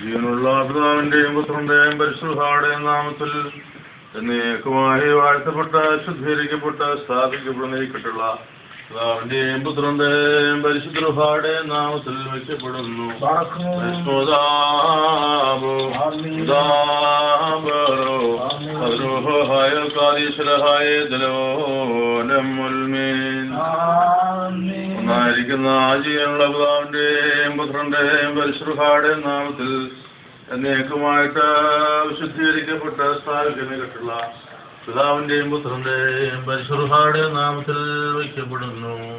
ജീവനുള്ള പിതാവിന്റെയും പുത്രന്റെയും പരിശുദ്ധാടെയും നാമത്തിൽ എന്നേക്കുമായി വാഴ്ത്തപ്പെട്ട ശുദ്ധീകരിക്കപ്പെട്ട സ്ഥാപിക്കപ്പെടുന്ന ഈ കെട്ടുള്ള പിതാവിന്റെയും പുത്രന്റെയും പരിശുദ്ധഹാടെയും നാമത്തിൽ വെച്ചപ്പെടുന്നു. ഒന്നായിരിക്കുന്ന ജീവനുള്ള പിതാവിന്റെയും പുത്രന്റെയും പരിശുദ്ധാടെയും നാമത്തിൽ എന്നേക്കുമായിട്ട് വിശുദ്ധീകരിക്കപ്പെട്ട സ്ഥാനത്തിന് കെട്ടുള്ള പിതാവിന്റെയും പുത്രന്റെയും പരിശുദ്ധാടെയും നാമത്തിൽ ഉപയോഗിക്കപ്പെടുന്നു.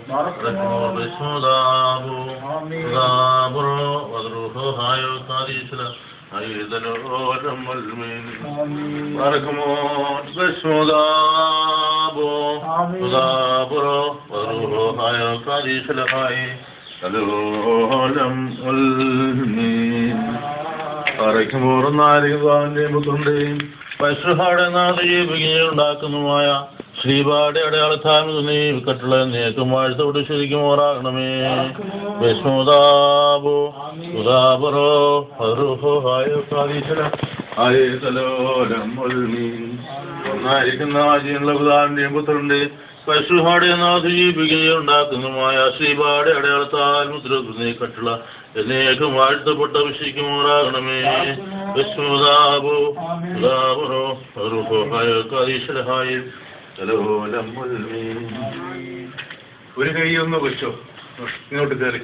ുംയോ കാലീശലായി പശുഹാടനാഥ ജീവികയുണ്ടാക്കുന്നതുമായ ശ്രീപാടെ അടയാളത്താൽ നീ കട്ടുള്ള നേക്കും വാഴ്ത്തോട് ശരിക്കും ഓറാകണമേ വിഷ്ണുദാബോ ഉദാബറോ അറുഹോ ഒന്നായിരിക്കുന്ന ആജിയുള്ള പിതാവിന്റെയും പുത്രന്റെയും പശുഹാടെ നാഥ ജീവിക്കുകയും ഉണ്ടാക്കുന്നതുമായ ശ്രീപാടെ അടയാളത്താൽ മുദ്ര നീ കട്ടുള്ള എന്നേക്കും വാഴ്ത്തപ്പെട്ട ഹായ തലോലം ഒൽമീൻ ഒരു കൈ ഒന്ന് വെച്ചോ. ഇങ്ങോട്ട് കയറി.